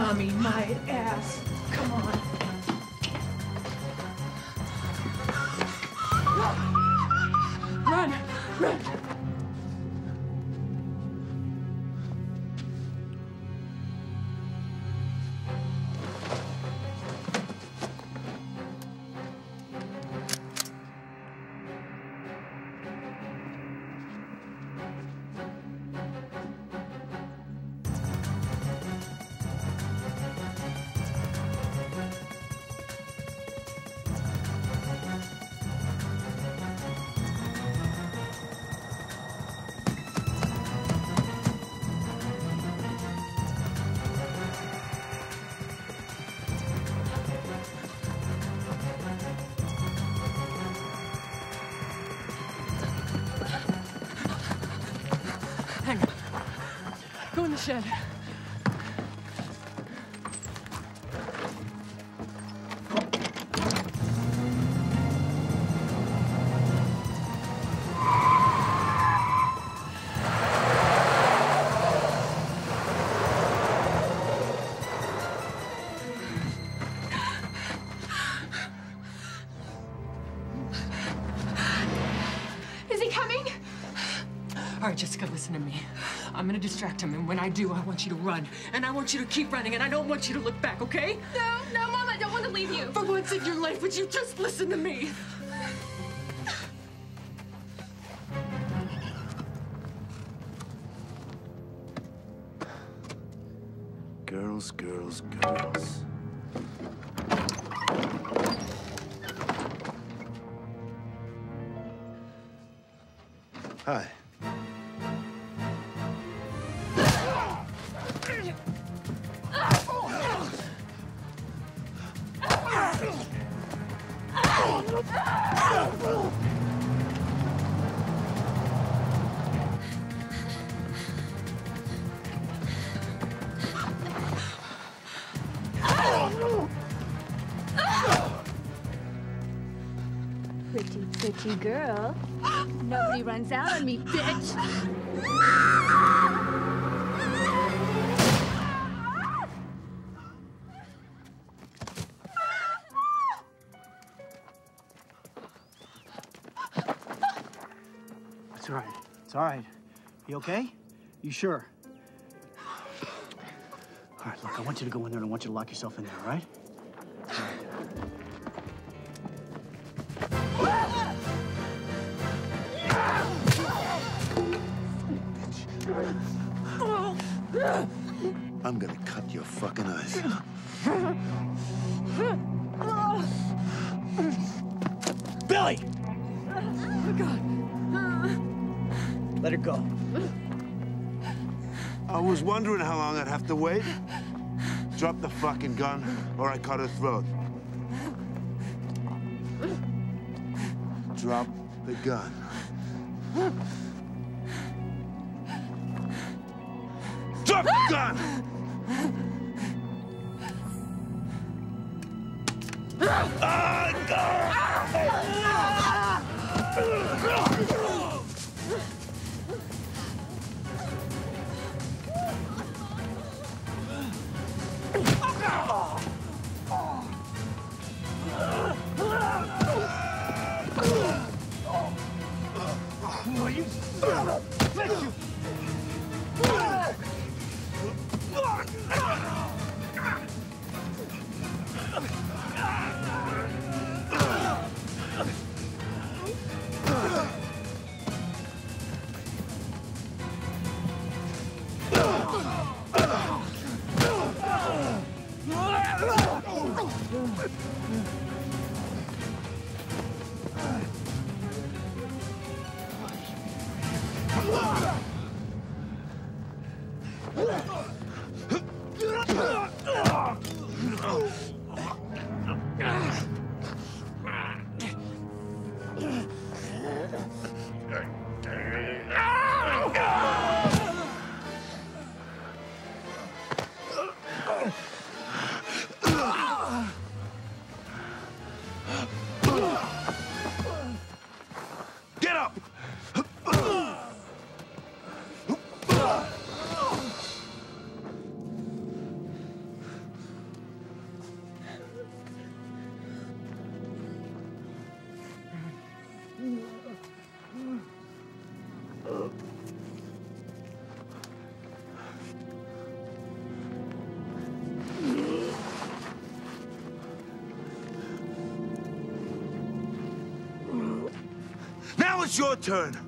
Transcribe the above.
Tommy, my ass. Come on. Shed. Is he coming? All right, Jessica, listen to me. I'm gonna distract him, and when I do, I want you to run. And I want you to keep running, and I don't want you to look back, okay? No, no, Mom, I don't want to leave you. For once in your life, would you just listen to me? Girls, girls, girls. Hi. Pretty, pretty girl. Nobody runs out on me, bitch. It's all right. It's all right. You okay? You sure? All right, look, I want you to go in there and I want you to lock yourself in there, all right? I'm gonna cut your fucking eyes. Billy! Let her go. I was wondering how long I'd have to wait. Drop the fucking gun, or I cut her throat. Drop the gun. Drop the gun! Oh! It's your turn.